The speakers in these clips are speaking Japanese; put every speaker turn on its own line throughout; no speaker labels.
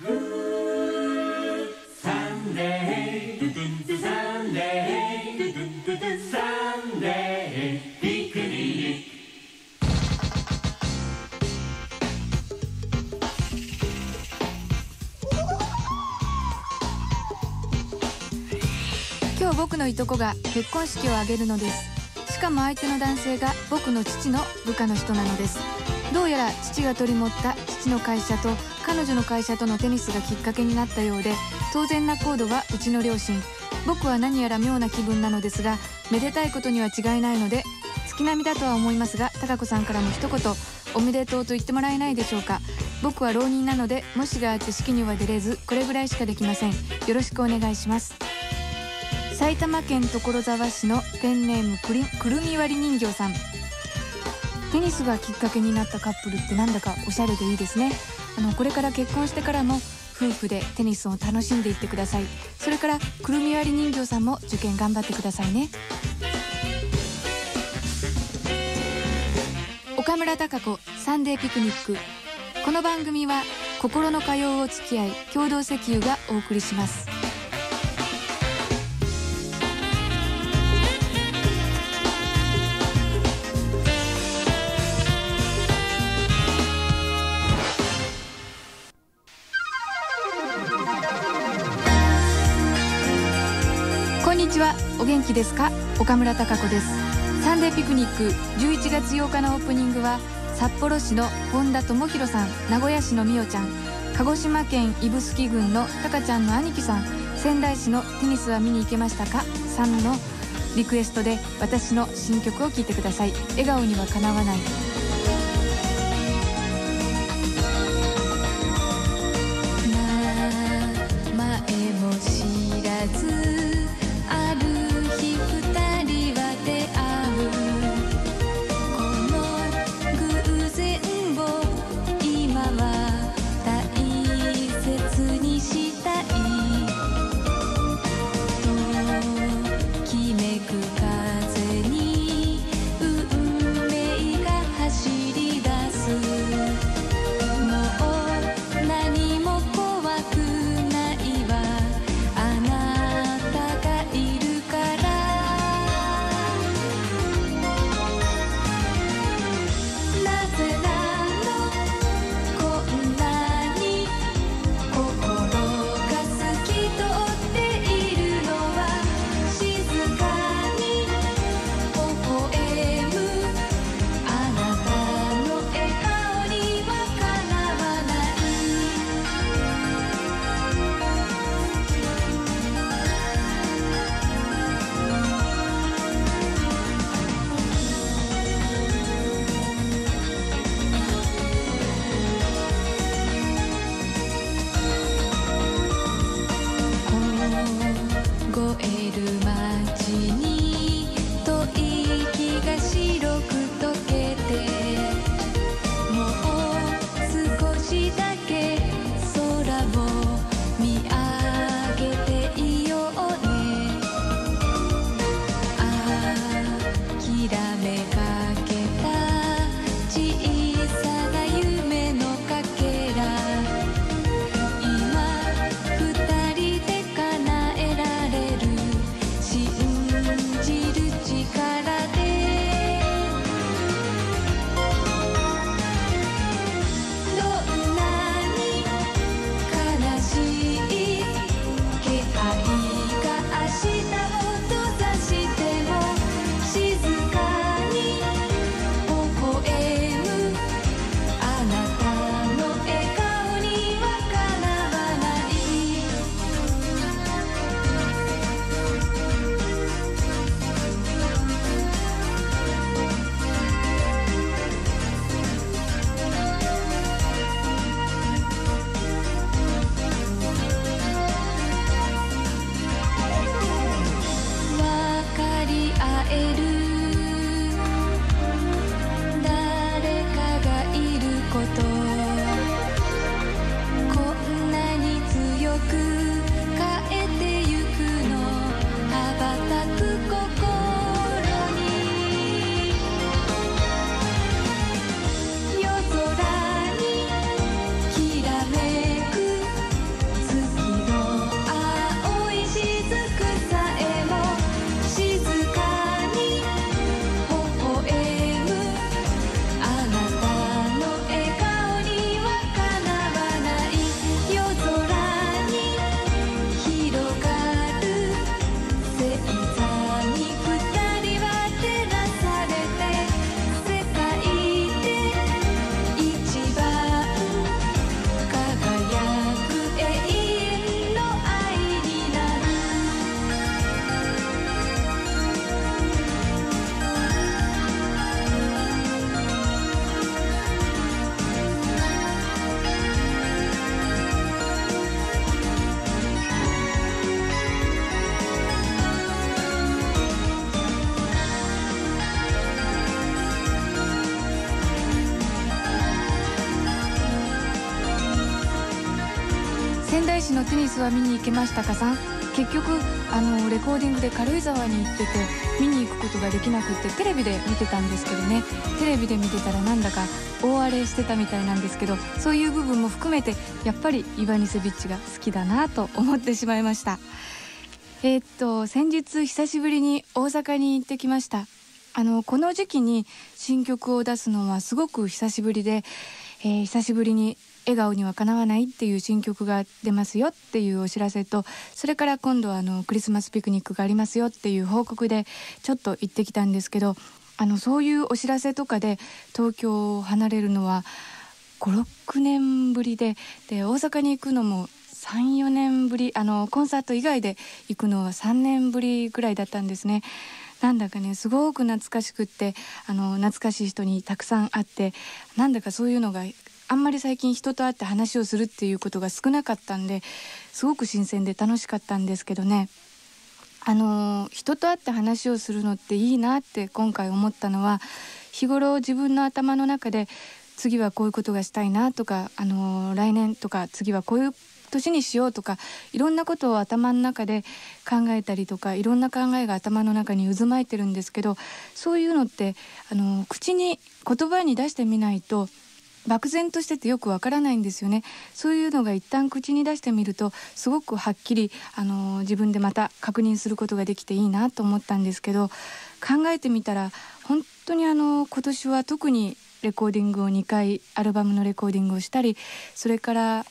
今日僕のいとこが結婚式を挙げるのです。しかも相手の男性が僕の父の部下の人なのです。どうやら父が取り持った父の会社と彼女の会社とのテニスがきっかけになったようで当然なコードはうちの両親。僕は何やら妙な気分なのですがめでたいことには違いないので月並みだとは思いますが貴子さんからも一言おめでとうと言ってもらえないでしょうか。僕は浪人なので模試があって式には出れずこれぐらいしかできません。よろしくお願いします。埼玉県所沢市のペンネームくりくるみ割り人形さん。テニスがきっかけになったカップルってなんだかおしゃれでいいですね。あのこれから結婚してからも夫婦でテニスを楽しんでいってください。それからくるみ割り人形さんも受験頑張ってくださいね。岡村孝子サンデーピクニック。この番組は心の通うお付き合い共同石油がお送りします。お元気ですか？岡村孝子です。サンデーピクニック11月8日のオープニングは札幌市の本田智博さん名古屋市のみおちゃん鹿児島県指宿郡のたかちゃんの兄貴さん仙台市のテニスは見に行けましたか？さんのリクエストで私の新曲を聴いてください。笑顔にはかなわない。ニスは見に行けましたかさん？結局あのレコーディングで軽井沢に行ってて見に行くことができなくってテレビで見てたんですけどね。テレビで見てたらなんだか大荒れしてたみたいなんですけどそういう部分も含めてやっぱりイバニセビッチが好きだなと思ってしまいました。えー、っと先日久しぶりに大阪に行ってきました。あのこの時期に新曲を出すのはすごく久しぶりで、えー、久しぶりに笑顔にはかなわないっていう新曲が出ますよっていうお知らせとそれから今度はあのクリスマスピクニックがありますよっていう報告でちょっと行ってきたんですけどあのそういうお知らせとかで東京を離れるのは56年ぶりでで大阪に行くのも34年ぶりあのコンサート以外で行くのは3年ぶりぐらいだったんですね。なんだかねすごく懐かしくってあの懐かしい人にたくさん会ってなんだかそういうのがあんまり最近人と会って話をするっていうことが少なかったんですごく新鮮で楽しかったんですけどね。あの人と会って話をするのっていいなって今回思ったのは日頃自分の頭の中で次はこういうことがしたいなとかあの来年とか次はこういう年にしようとかいろんなことを頭の中で考えたりとかいろんな考えが頭の中に渦巻いてるんですけどそういうのってあの口に言葉に出してみないと漠然としててよくわからないんですよねそういうのが一旦口に出してみるとすごくはっきりあの自分でまた確認することができていいなと思ったんですけど考えてみたら本当にあの今年は特にレコーディングを2回アルバムのレコーディングをしたりそれから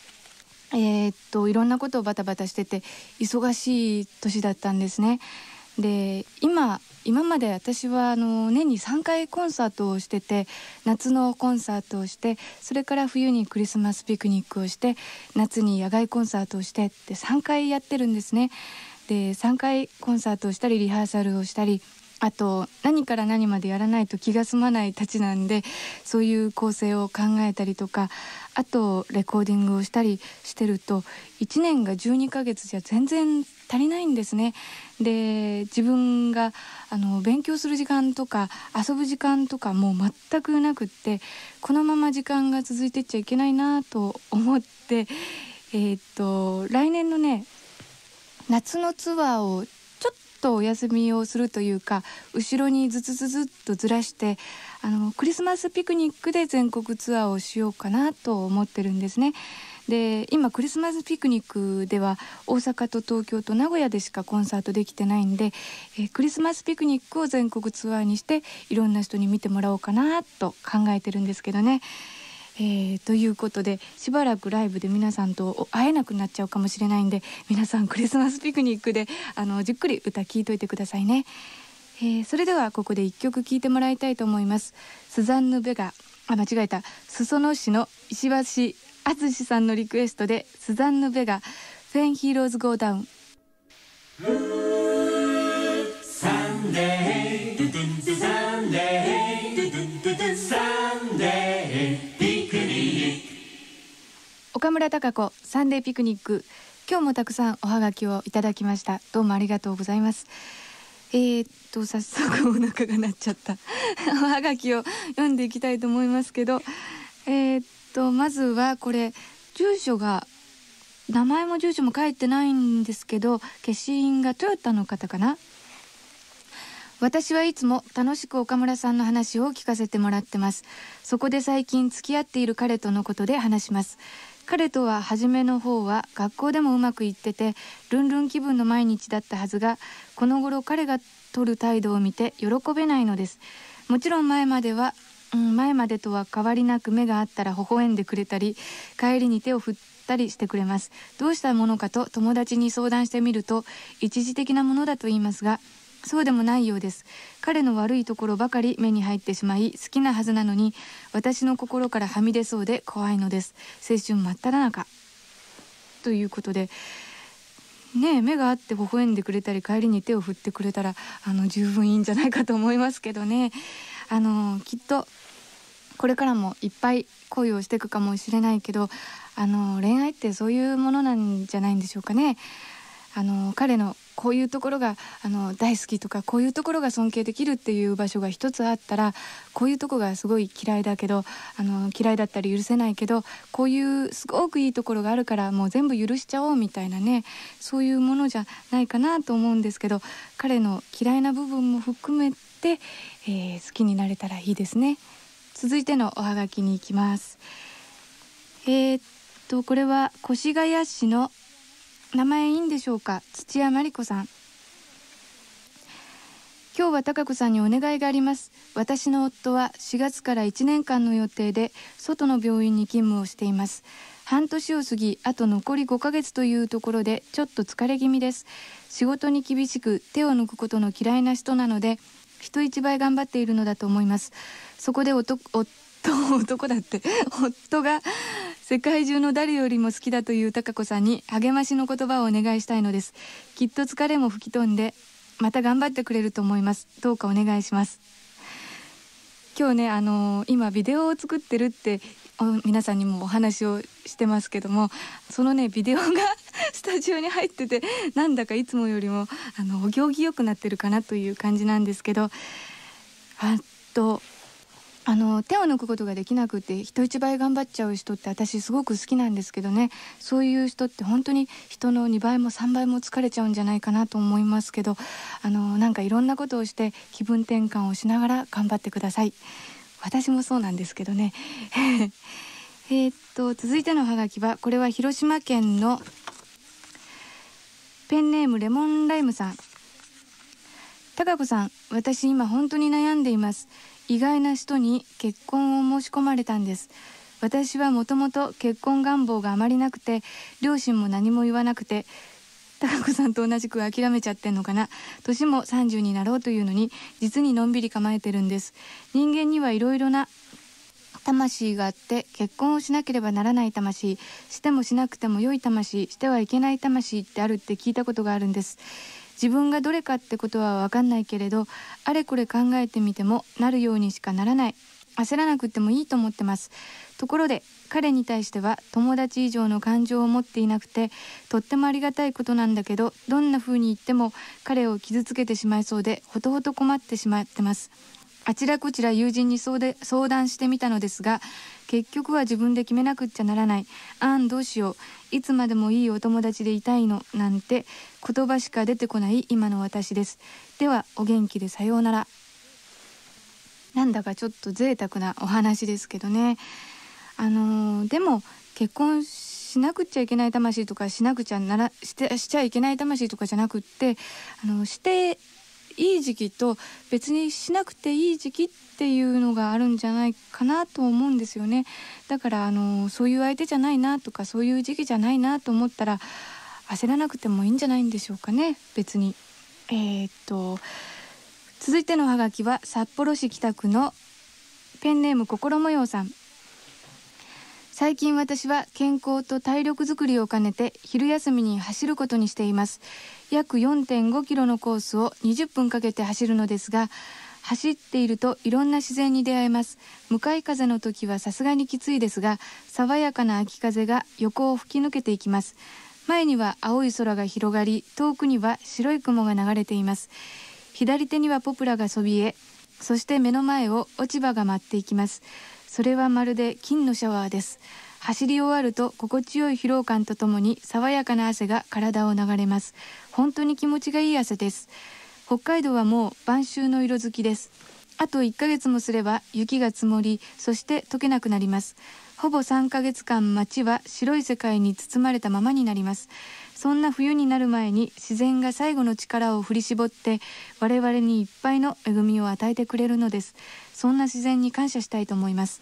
えー、っといろんなことをバタバタしてて忙しい年だったんですね。で今今まで私はあの年に3回コンサートをしてて夏のコンサートをしてそれから冬にクリスマスピクニックをして夏に野外コンサートをしてって3回やってるんですね。で3回コンサートをしたりリハーサルをしたりあと何から何までやらないと気が済まないたちなんでそういう構成を考えたりとかあとレコーディングをしたりしてると1年が12ヶ月じゃ全然足りないんですね。で自分があの勉強する時間とか遊ぶ時間とかもう全くなくってこのまま時間が続いてっちゃいけないなと思ってえー、っと来年のね夏のツアーをとお休みをするというか後ろにずつずずっとずらしてあのクリスマスピクニックで全国ツアーをしようかなと思ってるんですね。で今クリスマスピクニックでは大阪と東京と名古屋でしかコンサートできてないんで、えクリスマスピクニックを全国ツアーにしていろんな人に見てもらおうかなと考えてるんですけどね。えー、ということでしばらくライブで皆さんと会えなくなっちゃうかもしれないんで皆さんクリスマスピクニックであのじっくり歌聴いといてくださいね、えー、それではここで1曲聴いてもらいたいと思います。スザンヌ・ベガあ間違えた。裾野市の石橋敦さんのリクエストでスザンヌ・ベガ「フェン・ヒーローズ・ゴーダウン」サンデ岡村孝子サンデーピクニック。今日もたくさんおはがきをいただきました。どうもありがとうございます。えー、っと早速お腹が鳴っちゃった。おはがきを読んでいきたいと思いますけど。えー、っとまずはこれ住所が名前も住所も書いてないんですけど消印がトヨタの方かな。私はいつも楽しく岡村さんの話を聞かせてもらってます。そこで最近付き合っている彼とのことで話します。彼とは初めの方は学校でもうまくいっててルンルン気分の毎日だったはずがこの頃彼が取る態度を見て喜べないのです。もちろん前までは、うん、前までとは変わりなく目があったら微笑んでくれたり帰りに手を振ったりしてくれます。どうしたものかと友達に相談してみると一時的なものだと言いますがそうでもないようです。彼の悪いところばかり目に入ってしまい好きなはずなのに私の心からはみ出そうで怖いのです。青春真っ只中。ということでね目があって微笑んでくれたり帰りに手を振ってくれたらあの十分いいんじゃないかと思いますけどね。あのきっとこれからもいっぱい恋をしていくかもしれないけどあの恋愛ってそういうものなんじゃないんでしょうかね。あの彼のこういうところがあの大好きとかこういうところが尊敬できるっていう場所が一つあったらこういうとこがすごい嫌いだけどあの嫌いだったり許せないけどこういうすごくいいところがあるからもう全部許しちゃおうみたいなねそういうものじゃないかなと思うんですけど彼の嫌いな部分も含めて、えー、好きになれたらいいですね。続いてのおはがきに行きます。えー、っとこれは越谷市の名前いいんでしょうか？土屋真理子さん。今日は高子さんにお願いがあります。私の夫は4月から1年間の予定で外の病院に勤務をしています。半年を過ぎあと残り5ヶ月というところでちょっと疲れ気味です。仕事に厳しく手を抜くことの嫌いな人なので人一倍頑張っているのだと思います。そこで夫男だって夫が世界中の誰よりも好きだという貴子さんに励ましの言葉をお願いしたいのです。きっと疲れも吹き飛んでまた頑張ってくれると思います。どうかお願いします。今日ねあのー、今ビデオを作ってるって皆さんにもお話をしてますけどもそのねビデオが スタジオに入っててなんだかいつもよりもあのお行儀良くなってるかなという感じなんですけどあとあの手を抜くことができなくて人一倍頑張っちゃう人って私すごく好きなんですけどね。そういう人って本当に人の2倍も3倍も疲れちゃうんじゃないかなと思いますけどあのなんかいろんなことをして気分転換をしながら頑張ってください。私もそうなんですけどね。えっと続いてのハガキはこれは広島県のペンネームレモンライムさん。高子さん私今本当に悩んでいます。意外な人に結婚を申し込まれたんです。私はもともと結婚願望があまりなくて両親も何も言わなくて高子さんと同じく諦めちゃってんのかな。年も30になろうというのに実にのんびり構えてるんです。人間にはいろいろな魂があって結婚をしなければならない魂してもしなくても良い魂してはいけない魂ってあるって聞いたことがあるんです。自分がどれかってことは分かんないけれどあれこれ考えてみてもなるようにしかならない。焦らなくてもいいと思ってます。ところで彼に対しては友達以上の感情を持っていなくてとってもありがたいことなんだけどどんな風に言っても彼を傷つけてしまいそうでほとほと困ってしまってます。あちらこちら友人に相談してみたのですが結局は自分で決めなくっちゃならない。あんどうしよう。いつまでもいいお友達でいたいのなんて言葉しか出てこない今の私です。ではお元気でさようなら。なんだかちょっと贅沢なお話ですけどね。あのー、でも結婚しなくちゃいけない魂とかしなくちゃならしてしちゃいけない魂とかじゃなくってあのしていい時期と別にしなくていい時期っていうのがあるんじゃないかなと思うんですよね。だからあのそういう相手じゃないなとかそういう時期じゃないなと思ったら焦らなくてもいいんじゃないんでしょうかね。別に。えー、っと続いてのハガキは札幌市北区のペンネーム心模様さん。最近私は健康と体力づくりを兼ねて昼休みに走ることにしています。約4.5キロのコースを20分かけて走るのですが走っているといろんな自然に出会えます。向かい風の時はさすがにきついですが爽やかな秋風が横を吹き抜けていきます。前には青い空が広がり遠くには白い雲が流れています。左手にはポプラがそびえそして目の前を落ち葉が舞っていきます。それはまるで金のシャワーです。走り終わると心地よい疲労感とともに爽やかな汗が体を流れます。本当に気持ちがいい汗です。北海道はもう晩秋の色づきです。あと1ヶ月もすれば雪が積もりそして溶けなくなります。ほぼ3ヶ月間街は白い世界に包まれたままになります。そんな冬になる前に自然が最後の力を振り絞って我々にいっぱいの恵みを与えてくれるのです。そんな自然に感謝したいと思います。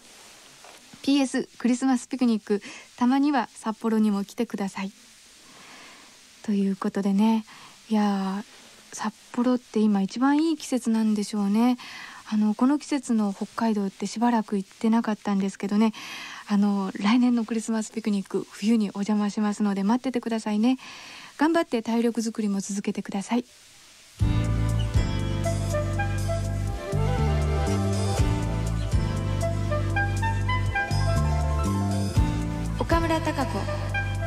PS クリスマスピクニックたまには札幌にも来てください。ということでね。いや札幌って今一番いい季節なんでしょうね。あのこの季節の北海道ってしばらく行ってなかったんですけどね。あの来年のクリスマスピクニック冬にお邪魔しますので待っててくださいね。頑張って体力づくりも続けてください。岡村孝子。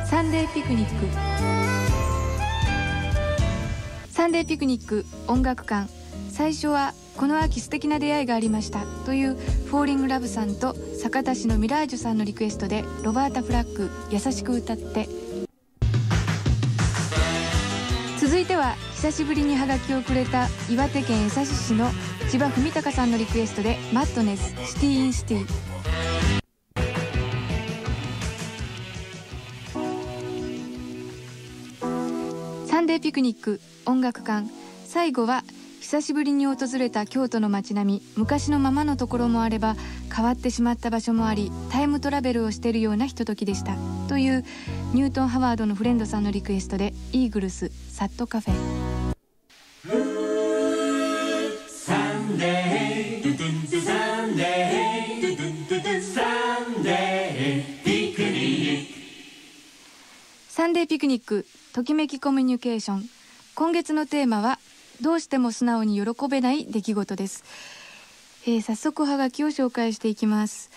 サンデーピクニック。サンデーピクニック音楽館。最初はこの秋素敵な出会いがありました。というフォーリングラブさんと酒田市のミラージュさんのリクエストでロバータ・フラック優しく歌って。続いては久しぶりにハガキをくれた岩手県江刺市の千葉文隆さんのリクエストでマットネスシティインシティ。ピクニック音楽館。最後は久しぶりに訪れた京都の街並み昔のままのところもあれば変わってしまった場所もありタイムトラベルをしているようなひとときでした。というニュートン・ハワードのフレンドさんのリクエストでイーグルスサットカフェ。デーピクニックときめきコミュニケーション。今月のテーマはどうしても素直に喜べない出来事です、えー早速はがきを紹介していきます。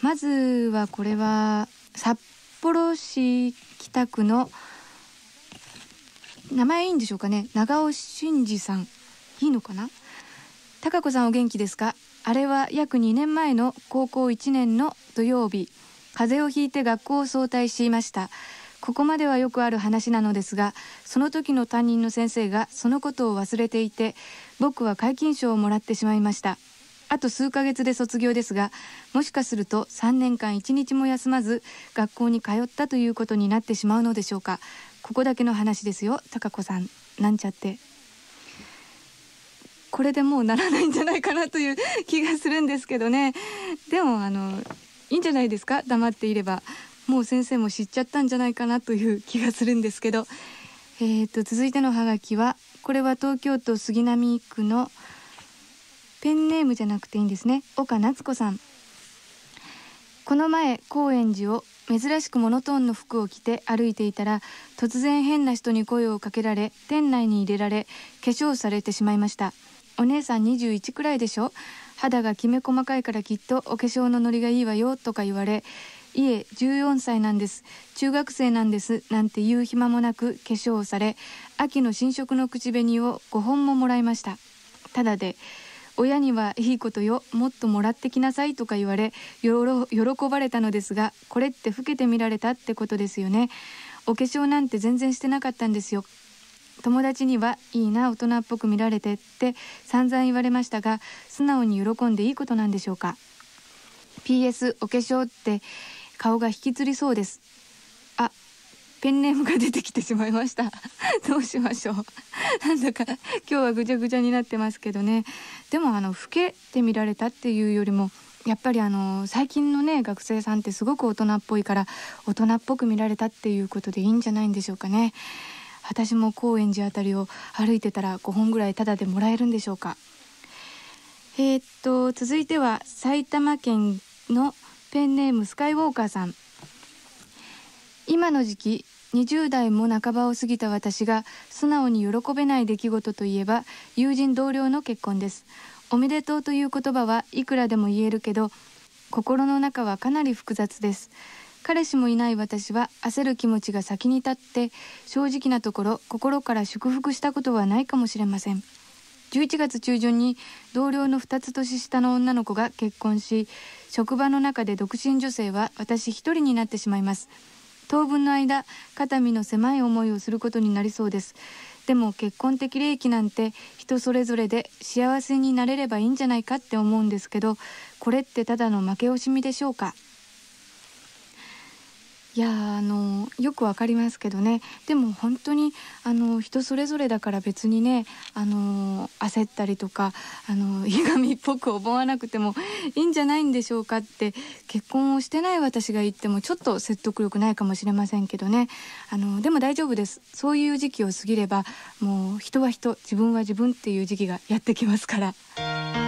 まずはこれは札幌市北区の名前いいんでしょうかね。長尾真二さん。いいのかな？高子さんお元気ですか？あれは約2年前の高校1年の土曜日。風邪をひいて学校を早退しました。ここまではよくある話なのですがその時の担任の先生がそのことを忘れていて僕は皆勤賞をもらってしまいました。あと数ヶ月で卒業ですがもしかすると3年間1日も休まず学校に通ったということになってしまうのでしょうか。ここだけの話ですよ高子さん。なんちゃって。これでもうならないんじゃないかなという気がするんですけどね。でもあのいいんじゃないですか？黙っていれば。もう先生も知っちゃったんじゃないかなという気がするんですけど。えー、と続いてのハガキはこれは東京都杉並区のペンネームじゃなくていいんですね。岡夏子さん。この前高円寺を珍しくモノトーンの服を着て歩いていたら突然変な人に声をかけられ店内に入れられ化粧されてしまいました。お姉さん21くらいでしょ？肌がきめ細かいからきっとお化粧のノリがいいわよとか言われいえ14歳なんです。中学生なんです。なんて言う暇もなく化粧をされ秋の新色の口紅を5本ももらいました。ただで親にはいいことよもっともらってきなさいとか言われ喜ばれたのですがこれって老けて見られたってことですよね。お化粧なんて全然してなかったんですよ。友達にはいいな大人っぽく見られてって散々言われましたが素直に喜んでいいことなんでしょうか。PS お化粧って顔が引きつりそうです。あペンネームが出てきてしまいました。どうしましょう。なんだか今日はぐちゃぐちゃになってますけどね。でもあの老けて見られたっていうよりもやっぱりあの最近のね学生さんってすごく大人っぽいから大人っぽく見られたっていうことでいいんじゃないんでしょうかね。私も高円寺あたりを歩いてたら5本ぐらいタダでもらえるんでしょうか。えーっと続いては埼玉県のペンネームスカイウォーカーさん。今の時期20代も半ばを過ぎた私が素直に喜べない出来事といえば友人同僚の結婚です。おめでとうという言葉はいくらでも言えるけど心の中はかなり複雑です。彼氏もいない私は焦る気持ちが先に立って正直なところ心から祝福したことはないかもしれません。11月中旬に同僚の2つ年下の女の子が結婚し職場の中で独身女性は私一人になってしまいます。当分の間肩身の狭い思いをすることになりそうです。でも結婚的利益なんて人それぞれで幸せになれればいいんじゃないかって思うんですけどこれってただの負け惜しみでしょうか？いやあのよくわかりますけどね。でも本当にあの人それぞれだから別にねあの焦ったりとかあのひがみっぽく思わなくてもいいんじゃないんでしょうかって結婚をしてない私が言ってもちょっと説得力ないかもしれませんけどね。あのでも大丈夫です。そういう時期を過ぎればもう人は人自分は自分っていう時期がやってきますから。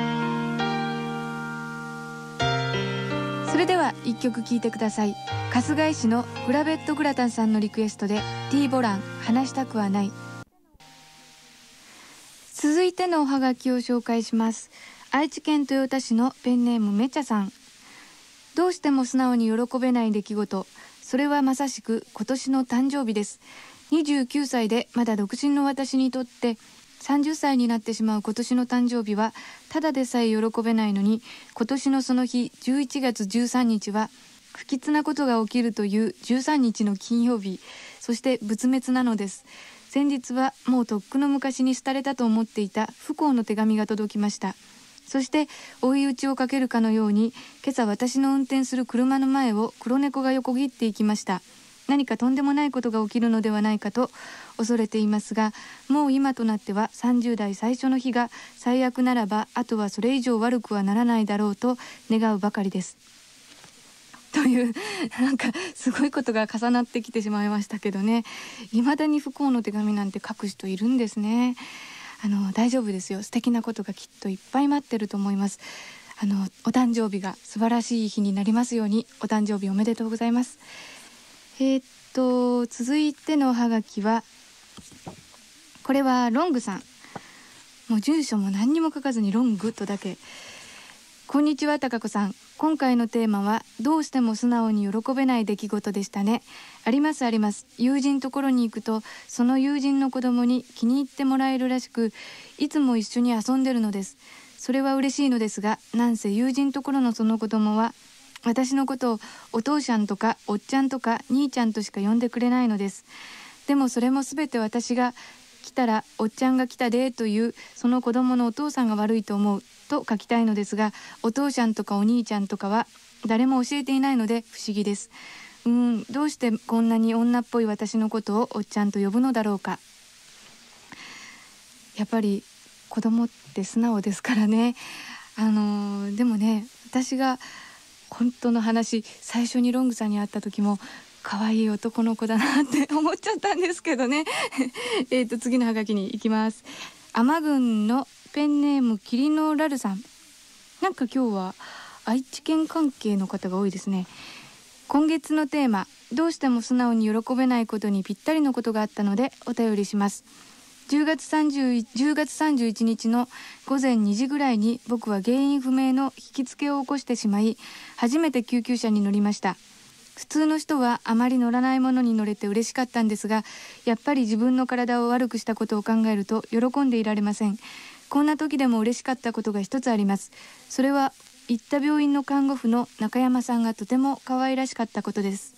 それでは一曲聴いてください。春日井市のグラベットグラタンさんのリクエストで T ボラン話したくはない。続いてのおはがきを紹介します。愛知県豊田市のペンネームめちゃさん。どうしても素直に喜べない出来事。それはまさしく今年の誕生日です。29歳でまだ独身の私にとって30歳になってしまう今年の誕生日はただでさえ喜べないのに今年のその日11月13日は不吉なことが起きるという13日の金曜日そして仏滅なのです。先日はもうとっくの昔に廃れたと思っていた不幸の手紙が届きました。そして追い打ちをかけるかのように今朝私の運転する車の前を黒猫が横切っていきました。何かとんでもないことが起きるのではないかと恐れていますがもう今となっては30代最初の日が最悪ならばあとはそれ以上悪くはならないだろうと願うばかりです。というなんかすごいことが重なってきてしまいましたけどね。未だに不幸の手紙なんて書く人いるんですね。あの大丈夫ですよ。素敵なことがきっといっぱい待ってると思います。あのお誕生日が素晴らしい日になりますようにお誕生日おめでとうございます。えー、っと続いてのおはがきはこれはロングさん。もう住所も何にも書かずにロングとだけ。こんにちは高子さん。今回のテーマはどうしても素直に喜べない出来事でしたね。ありますあります。友人ところに行くとその友人の子供に気に入ってもらえるらしくいつも一緒に遊んでるのです。それは嬉しいのですがなんせ友人ところのその子供は私のことをお父ちゃんとかおっちゃんとか兄ちゃんとしか呼んでくれないのです。でもそれも全て私が来たらおっちゃんが来たでというその子供のお父さんが悪いと思うと書きたいのですがお父ちゃんとかお兄ちゃんとかは誰も教えていないので不思議です。うんどうしてこんなに女っぽい私のことをおっちゃんと呼ぶのだろうか。やっぱり子供って素直ですからね。あのーでもね私が本当の話最初にロングさんに会った時も可愛い男の子だなって思っちゃったんですけどね。えっと次のハガキに行きます。天郡のペンネームキリノラルさん。なんか今日は愛知県関係の方が多いですね。今月のテーマどうしても素直に喜べないことにぴったりのことがあったのでお便りします。10月 ,30 10月31日の午前2時ぐらいに僕は原因不明の引きつけを起こしてしまい初めて救急車に乗りました。普通の人はあまり乗らないものに乗れて嬉しかったんですがやっぱり自分の体を悪くしたことを考えると喜んでいられません。こんな時でも嬉しかったことが一つあります。それは行った病院の看護婦の中山さんがとても可愛らしかったことです。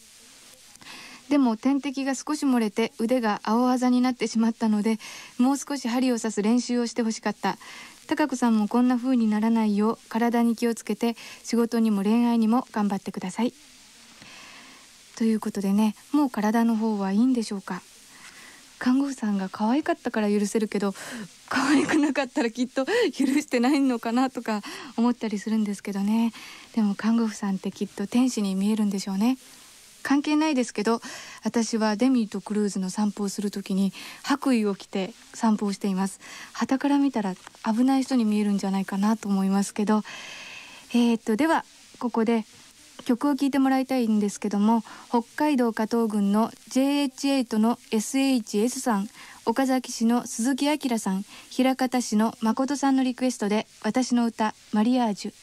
でも点滴が少し漏れて腕が青あざになってしまったのでもう少し針を刺す練習をしてほしかった。高子さんもこんな風にならないよう体に気をつけて仕事にも恋愛にも頑張ってください。ということでねもう体の方はいいんでしょうか。看護婦さんが可愛かったから許せるけど可愛くなかったらきっと許してないのかなとか思ったりするんですけどね。でも看護婦さんってきっと天使に見えるんでしょうね。関係ないですけど私はデミーとクルーズの散歩をする時に白衣を着て散歩をしています。傍から見たら危ない人に見えるんじゃないかなと思いますけどえー、っとではここで曲を聴いてもらいたいんですけども北海道加東郡の JH8 の SHS さん岡崎市の鈴木明さん枚方市の誠さんのリクエストで私の歌「マリアージュ」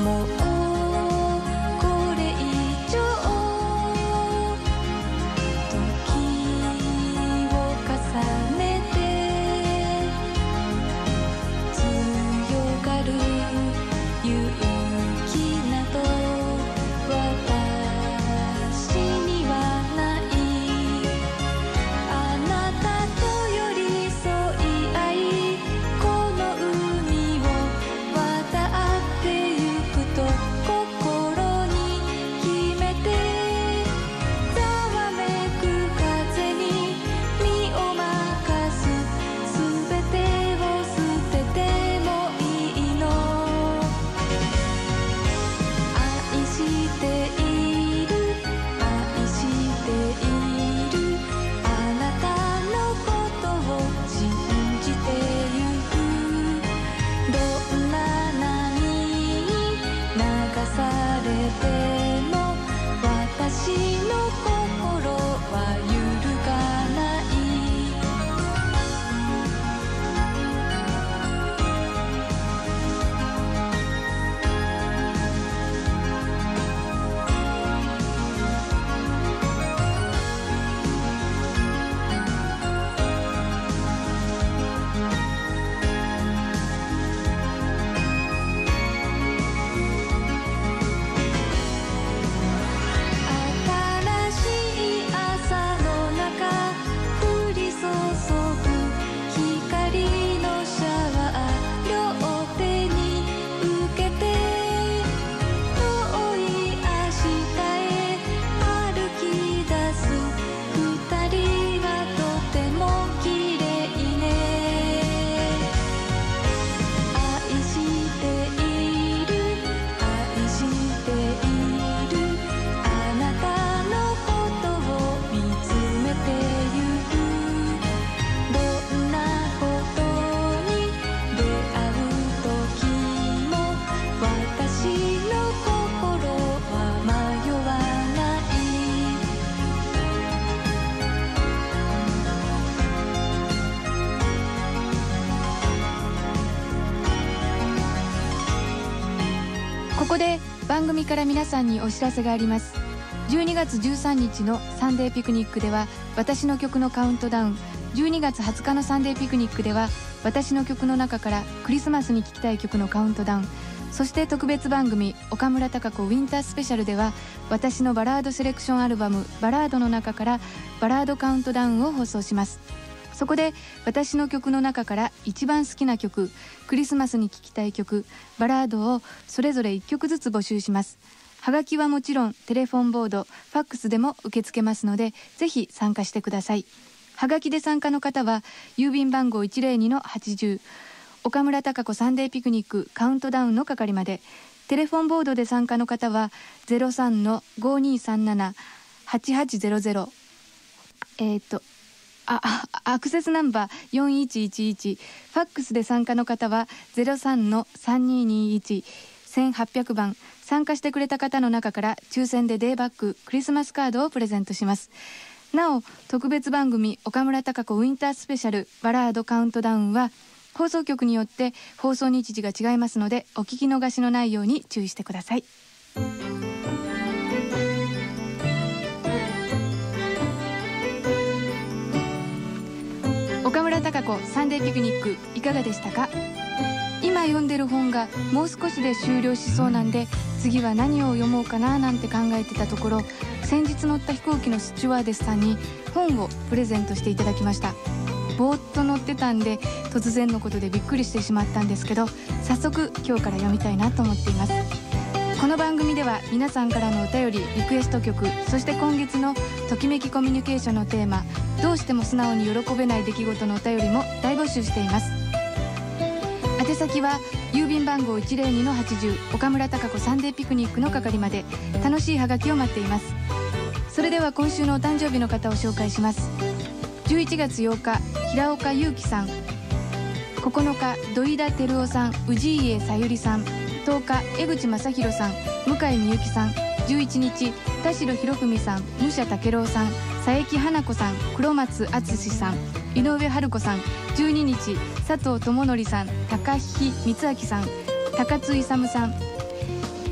も
から皆さんにお知らせがあります。12月13日のサンデーピクニックでは私の曲のカウントダウン。12月20日のサンデーピクニックでは私の曲の中からクリスマスに聴きたい曲のカウントダウン。そして特別番組岡村孝子ウィンタースペシャルでは私のバラードセレクションアルバム「バラード」の中からバラードカウントダウンを放送します。そこで私の曲の中から一番好きな曲クリスマスに聴きたい曲バラードをそれぞれ1曲ずつ募集します。はがきはもちろんテレフォンボードファックスでも受け付けますのでぜひ参加してください。はがきで参加の方は郵便番号102-80岡村孝子サンデーピクニックカウントダウンの係まで。テレフォンボードで参加の方は03-5237-8800えっ、とあ アクセスナンバー4111ファックスで参加の方は03-3221-1800番。参加してくれた方の中から抽選でデーバッグクリスマスカードをプレゼントします。なお特別番組岡村孝子ウィンタースペシャルバラードカウントダウンは放送局によって放送日時が違いますのでお聞き逃しのないように注意してください。岡村孝子サンデーピクニックいかがでしたか？今読んでる本がもう少しで終了しそうなんで次は何を読もうかななんて考えてたところ先日乗った飛行機のスチュワーデスさんに本をプレゼントしていただきました。ぼーっと乗ってたんで突然のことでびっくりしてしまったんですけど早速今日から読みたいなと思っています。この番組では皆さんからのお便りリクエスト曲そして今月の「ときめきコミュニケーション」のテーマ「どうしても素直に喜べない出来事」のお便りも大募集しています。宛先は郵便番号102-80岡村孝子サンデーピクニックの係まで楽しいハガキを待っています。それでは今週のお誕生日の方を紹介します。11月8日平岡裕樹さん。9日土井田照夫さん氏家さゆりさん。10日江口正弘さん向井美幸さん11日田代博文さん武者武郎さん佐伯花子さん黒松敦さん井上春子さん12日佐藤智則さん高木光明さん高津勇さん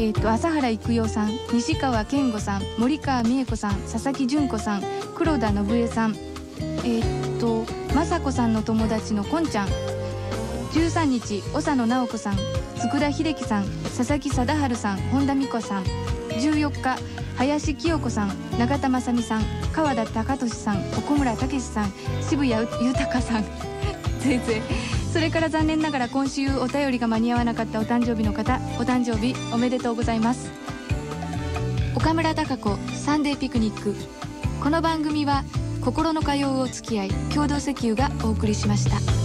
えー、と朝原育代さん西川健吾さん森川美恵子さん佐々木純子さん黒田信江さんえっ、と雅子さんの友達のこんちゃん13日長野直子さん佃秀樹さん佐々木貞治さん本田美子さん14日林清子さん永田雅美さん川田貴俊さん奥村武さん渋谷豊さん。ぜいぜい。それから残念ながら今週お便りが間に合わなかったお誕生日の方お誕生日おめでとうございます。岡村孝子サンデーピクニック。この番組は心の通うお付き合い共同石油がお送りしました。